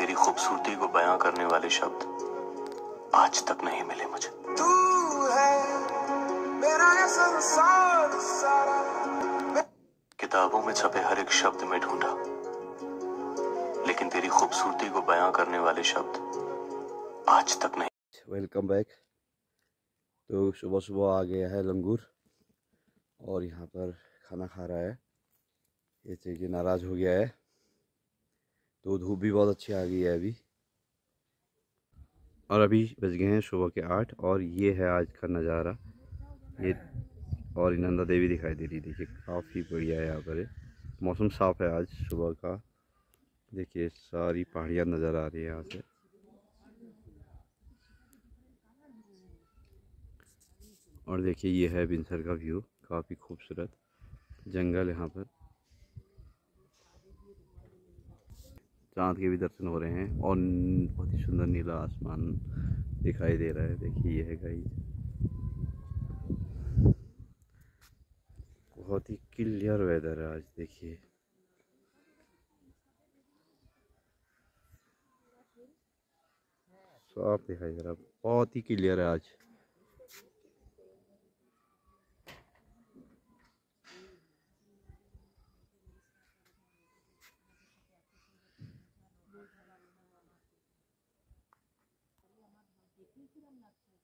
तेरी खूबसूरती को बयां करने वाले शब्द आज तक नहीं मिले मुझे। तू है मेरा ये संसार सारा। किताबों में छपे हर एक शब्द में ढूंढा। लेकिन तेरी खूबसूरती को बयां करने वाले शब्द आज तक नहीं। वेलकम बैक तो सुबह सुबह आ गया है लंगूर और यहाँ पर खाना खा रहा है। ये चाहिए नाराज़ हो गया है। तो धूप भी बहुत अच्छी आ गई है अभी। और अभी बज गए हैं सुबह के आठ और ये है आज का नज़ारा। ये और नंदा देवी दिखाई दे रही देखिए, काफ़ी बढ़िया है यहाँ पर। मौसम साफ़ है आज सुबह का। देखिए, सारी पहाड़ियाँ नज़र आ रही है यहाँ से। और देखिए, ये है बिनसर का व्यू। काफ़ी खूबसूरत जंगल यहाँ पर। चाँद के भी दर्शन हो रहे हैं और बहुत ही सुंदर नीला आसमान दिखाई दे रहा है। देखिए ये है गाइस। बहुत ही क्लियर वेदर है आज, देखिए। साफ़ दिखाई दे रहा है। बहुत ही क्लियर है आज। কিরম লাগছে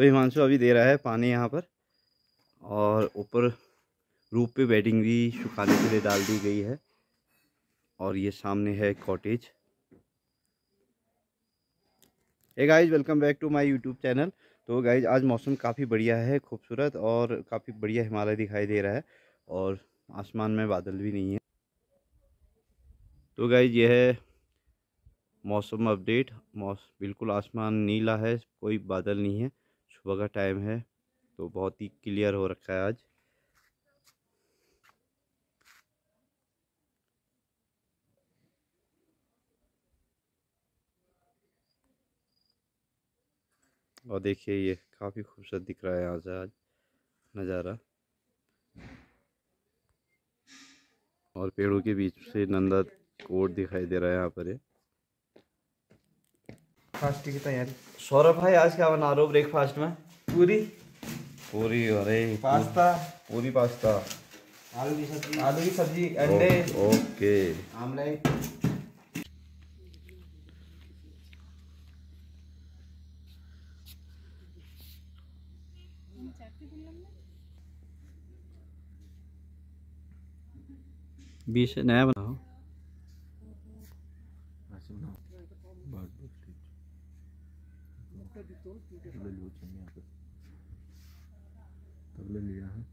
तो हिमांशु अभी दे रहा है पानी यहाँ पर और ऊपर रूप पे बेडिंग भी सुखाने के लिए डाल दी गई है और ये सामने है cottage. Hey guys welcome back to my YouTube channel तो गाइज़ आज मौसम काफ़ी बढ़िया है, खूबसूरत और काफ़ी बढ़िया हिमालय दिखाई दे रहा है और आसमान में बादल भी नहीं है। तो गाइज़ यह है मौसम अपडेट मौस बिल्कुल आसमान नीला है, कोई बादल नहीं है। सुबह का टाइम है तो बहुत ही क्लियर हो रखा है आज। और देखिए ये काफ़ी खूबसूरत दिख रहा है यहाँ से आज, नज़ारा। और पेड़ों के बीच से नंदा कोट दिखाई दे रहा है यहाँ पर ये। फास्ट की तैयारी। सौरभ भाई आज क्या बना रहे हो ब्रेकफास्ट में? पूरी? पूरी अरे पास्ता। पूरी पास्ता। आलू की सब्ज़ी। आलू की सब्ज़ी अंडे। ओके। आमलेट। बीस नया बनाओ। लिया है।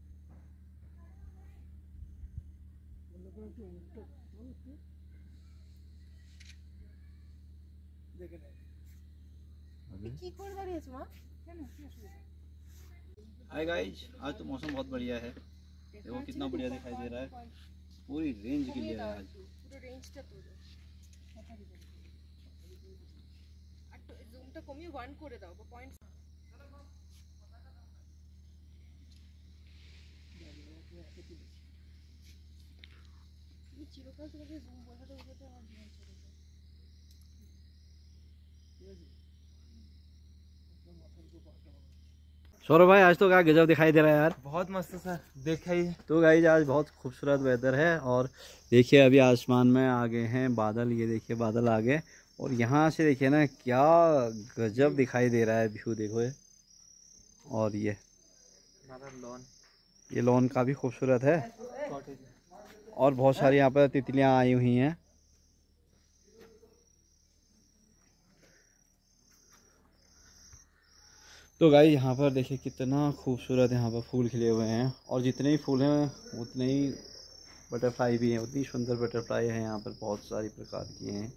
हाय गाइस आज तो मौसम बहुत बढ़िया है। देखो कितना बढ़िया दिखाई दे रहा है। पूरी रेंज क्लियर है आज। তো জুমটা কমিয়ে ওয়ান করে দাও বা পয়েন্ট চিরকাল তোমাকে জুম বোঝাতে বোঝাতে আমার জীবন চলে যায় सौरभ भाई आज तो क्या गजब दिखाई दे रहा है यार बहुत मस्त सर देखा ही तो गाइज आज बहुत खूबसूरत वेदर है और देखिए अभी आसमान में आ गए हैं बादल ये देखिए बादल आ गए और यहाँ से देखिए ना क्या गजब दिखाई दे रहा है व्यू देखो ये। और ये। लॉन ये लॉन काफ़ी खूबसूरत है। और बहुत सारी यहाँ पर तितलियाँ आई हुई हैं। तो गाई यहाँ पर देखिए कितना खूबसूरत यहाँ पर फूल खिले हुए हैं। और जितने ही फूल हैं उतने ही बटरफ्लाई भी हैं। उतनी सुंदर बटरफ्लाई हैं यहाँ पर बहुत सारी प्रकार की हैं।